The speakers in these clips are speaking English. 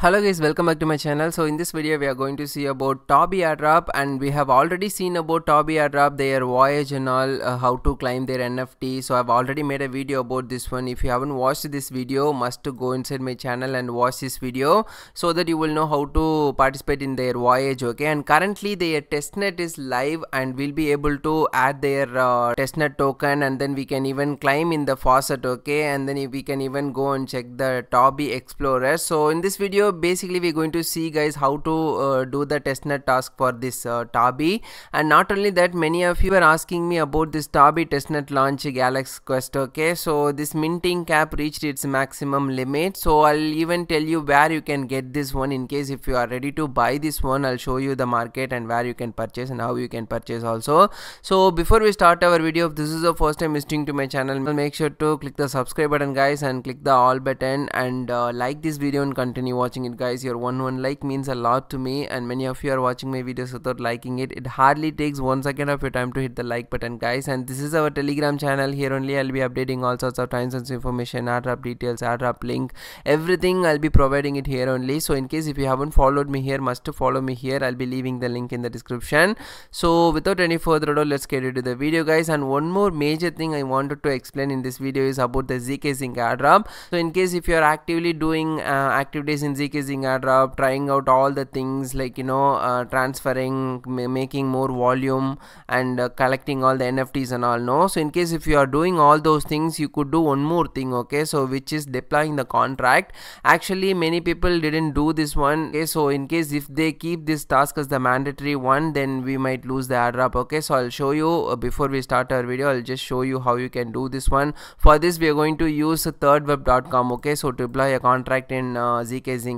Hello guys, welcome back to my channel. So in this video we are going to see about Tabi airdrop and we have already seen about Tabi airdrop, their voyage and all, uh, how to climb their NFT. So I've already made a video about this one. If you haven't watched this video, must go inside my channel and watch this video so that you will know how to participate in their voyage. Okay, and currently their testnet is live and we'll be able to add their uh, testnet token and then we can even climb in the faucet. Okay, and then we can even go and check the Tabi Explorer. So in this video basically we're going to see guys how to uh, do the testnet task for this uh, Tabi and not only that many of you are asking me about this tabi testnet launch Galxe Quest okay? So this minting cap reached its maximum limit. So I'll even tell you where you can get this one in case if you are ready to buy this one. I'll show you the market and where you can purchase and how you can purchase also. So before we start our video if this is the first time visiting to my channel make sure to click the subscribe button guys and click the all button. And uh, like this video and continue watching watching it guys. Your one one. Like means a lot to me and many of you are watching my videos without liking it. It hardly takes one second of your time to hit the like button guys. And this is our telegram channel. Here only i'll be updating all sorts of time sense information airdrop details airdrop link everything. I'll be providing it here only. So in case if you haven't followed me here must follow me here. I'll be leaving the link in the description. So without any further ado let's get into the video guys. And one more major thing i wanted to explain in this video is about the zk sync airdrop so in case if you are actively doing uh, activities in zk zkSync airdrop trying out all the things like you know uh, transferring making more volume and uh, collecting all the nfts and all no? So in case if you are doing all those things you could do one more thing okay? So which is deploying the contract. Actually many people didn't do this one okay? So in case if they keep this task as the mandatory one then we might lose the airdrop okay? So i'll show you uh, before we start our video i'll just show you how you can do this one. For this we are going to use thirdweb.com okay? So to deploy a contract in uh,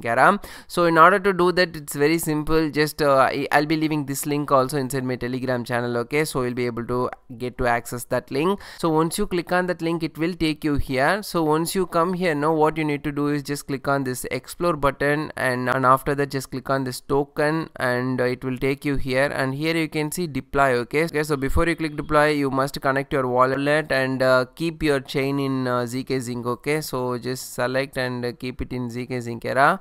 era. So in order to do that it's very simple. Just uh, i'll be leaving this link also inside my telegram channel okay? So you'll be able to get to access that link. So once you click on that link it will take you here. So once you come here now what you need to do is just click on this explore button and, and after that just click on this token and uh, it will take you here. And here you can see deploy okay? Okay so before you click deploy you must connect your wallet and uh, keep your chain in uh, zk okay? So just select and uh, keep it in zkSync era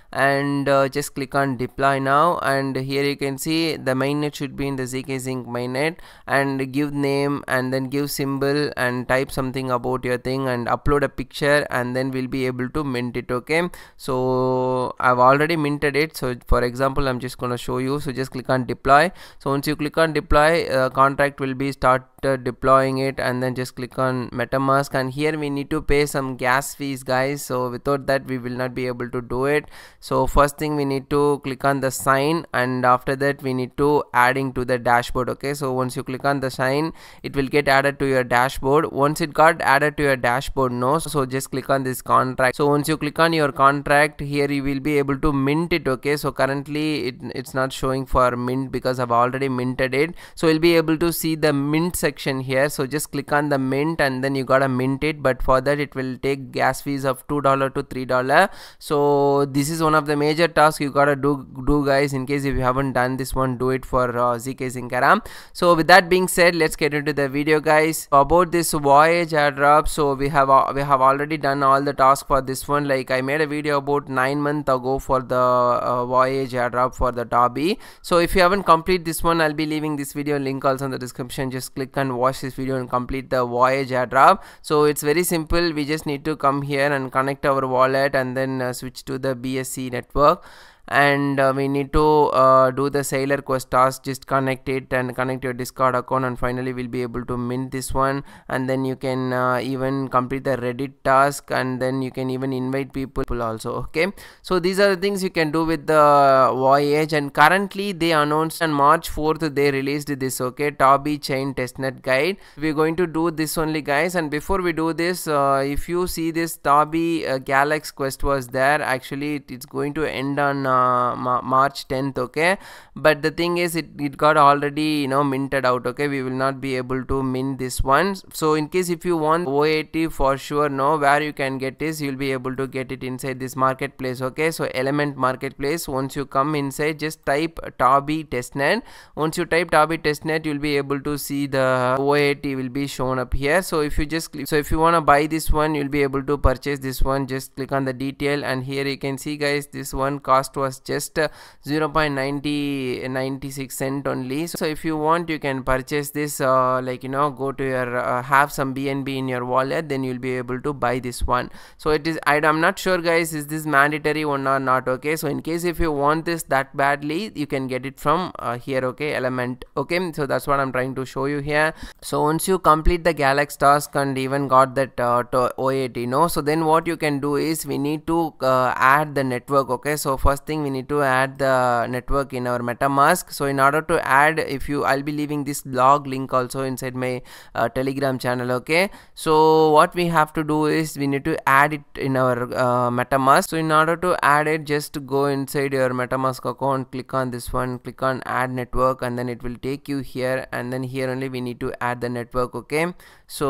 and uh, just click on deploy now and here you can see the mainnet should be in the zkSync mainnet and give name and then give symbol and type something about your thing and upload a picture and then we'll be able to mint it okay? So i've already minted it so for example i'm just gonna show you so just click on deploy. So once you click on deploy uh, contract will be start uh, deploying it and then just click on metamask and here we need to pay some gas fees guys. So without that we will not be able to do it so first thing we need to click on the sign and after that we need to adding to the dashboard okay? So once you click on the sign it will get added to your dashboard. Once it got added to your dashboard no? So just click on this contract. So once you click on your contract here you will be able to mint it okay? So currently it, it's not showing for mint because i've already minted it. So you'll be able to see the mint section here. So just click on the mint and then you gotta mint it. But for that it will take gas fees of two dollar to three dollar. So this is one of the major tasks you gotta do do guys in case if you haven't done this one do it for uh, zkSync Era so with that being said let's get into the video guys. About this voyage airdrop so we have uh, we have already done all the tasks for this one. Like i made a video about nine months ago for the uh, voyage airdrop for the Tabi so if you haven't complete this one i'll be leaving this video link also in the description. Just click and watch this video and complete the voyage airdrop so it's very simple. We just need to come here and connect our wallet and then uh, switch to the bsc network and uh, we need to uh, do the sailor quest task just connect it and connect your discord account and finally we'll be able to mint this one. And then you can uh, even complete the reddit task and then you can even invite people also okay? So these are the things you can do with the voyage. And currently they announced on march 4th they released this okay? Tabi chain testnet guide. We're going to do this only guys. And before we do this uh, if you see this Tabi uh, Galxe quest was there actually it's going to end on uh, March 10th okay? But the thing is it, it got already you know minted out okay? We will not be able to mint this one. So in case if you want OAT for sure know where you can get this you'll be able to get it inside this marketplace okay? So element marketplace once you come inside just type Tabi testnet. Once you type Tabi testnet you'll be able to see the OAT will be shown up here. So if you just click so if you want to buy this one you'll be able to purchase this one. Just click on the detail and here you can see guys this one cost was just uh, 0.90 96 cent only. So if you want you can purchase this uh, like you know go to your uh, have some bnb in your wallet then you'll be able to buy this one. So it is I, i'm not sure guys is this mandatory one or not okay. So in case if you want this that badly you can get it from uh, here okay element okay? So that's what i'm trying to show you here. So once you complete the Galxe task and even got that uh, OAT you know so then what you can do is we need to uh, add the network okay? So first thing we need to add the network in our metamask. So in order to add if you i'll be leaving this blog link also inside my uh, telegram channel okay? So what we have to do is we need to add it in our uh, metamask. So in order to add it just go inside your metamask account click on this one click on add network and then it will take you here. And then here only we need to add the network okay? So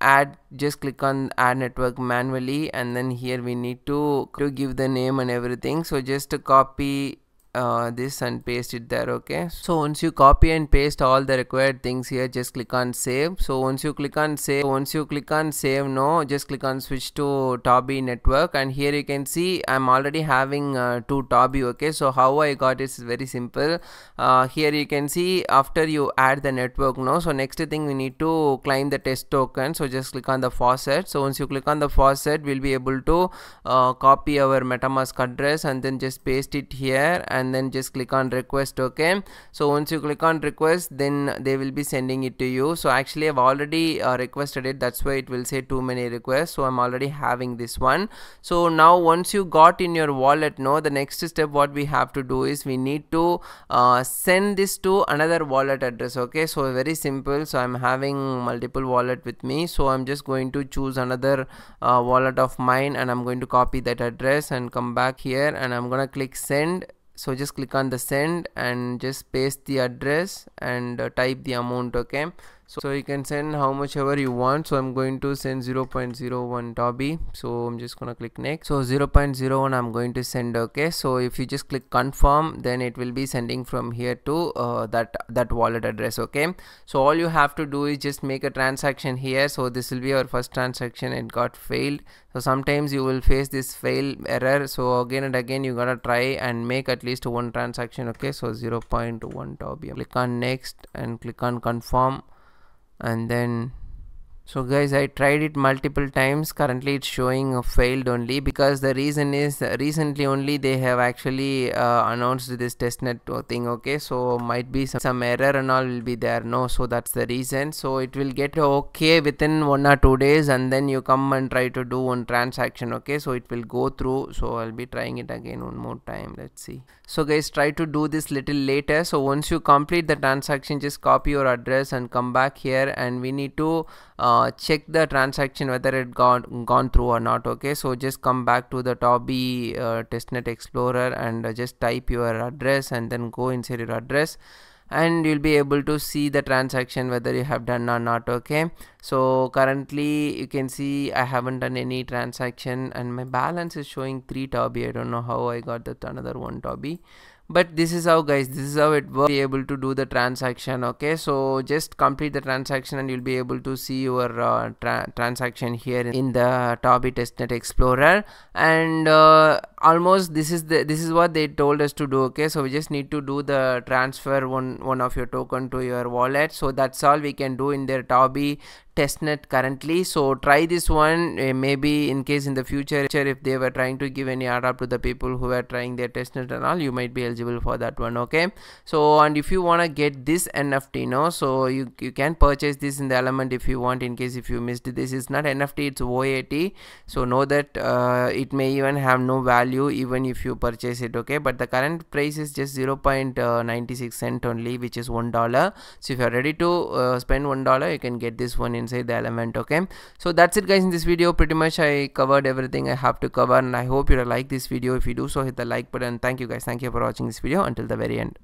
add just click on add network manually and then here we need to, to give the name and everything. So just copy uh, this and paste it there okay? So once you copy and paste all the required things here just click on save. So once you click on save once you click on save no just click on switch to Tabi network. And here you can see I'm already having uh, two Tabi okay? So how I got it is very simple. Uh, here you can see after you add the network no? So next thing we need to claim the test token. So just click on the faucet. So once you click on the faucet we'll be able to uh, copy our metamask address and then just paste it here. And and then just click on request okay? So once you click on request then they will be sending it to you. So actually I've already uh, requested it. That's why it will say too many requests. So I'm already having this one. So now once you got in your wallet no the next step what we have to do is we need to uh, send this to another wallet address okay? So very simple. So I'm having multiple wallet with me. So I'm just going to choose another uh, wallet of mine and I'm going to copy that address and come back here and I'm gonna click send so just click on the send and just paste the address and uh, type the amount okay so, so you can send how much ever you want. So i'm going to send 0.01 Tabi so i'm just gonna click next. So 0.01 i'm going to send okay? So if you just click confirm then it will be sending from here to uh, that that wallet address okay? So all you have to do is just make a transaction here. So this will be our first transaction. It got failed. So sometimes you will face this fail error. So again and again you gotta try and make at least one transaction okay? So 0.1 Tabi click on next and click on confirm and then so guys i tried it multiple times. Currently it's showing failed only because the reason is recently only they have actually uh, announced this testnet thing okay? So might be some, some, error and all will be there no? So that's the reason. So it will get okay within one or two days and then you come and try to do one transaction okay? So it will go through. So i'll be trying it again one more time. Let's see. So guys try to do this little later. So once you complete the transaction just copy your address and come back here and we need to uh, uh, check the transaction whether it got gone through or not okay? So just come back to the Tabi uh, testnet explorer and uh, just type your address and then go inside your address and you'll be able to see the transaction whether you have done or not okay? So currently you can see i haven't done any transaction and my balance is showing 3 Tabi i don't know how i got that another one Tabi but this is how guys this is how it works. Be able to do the transaction okay? So just complete the transaction and you'll be able to see your uh, tra transaction here in the Tabi testnet explorer. And uh, almost this is the this is what they told us to do okay? So we just need to do the transfer one one of your token to your wallet. So that's all we can do in their Tabi testnet currently. So try this one. Uh, maybe in case in the future if they were trying to give any airdrop to the people who are trying their testnet and all you might be eligible for that one okay? So and if you want to get this nft no so you you can purchase this in the element if you want in case if you missed. This is not nft it's oat so know that uh, it may even have no value even if you purchase it okay? But the current price is just 0.96 cent only which is one dollar. So if you're ready to uh, spend one dollar you can get this one inside the element okay? So that's it guys in this video. Pretty much i covered everything i have to cover and i hope you like this video. If you do so hit the like button. Thank you guys. Thank you for watching this video. Until the very end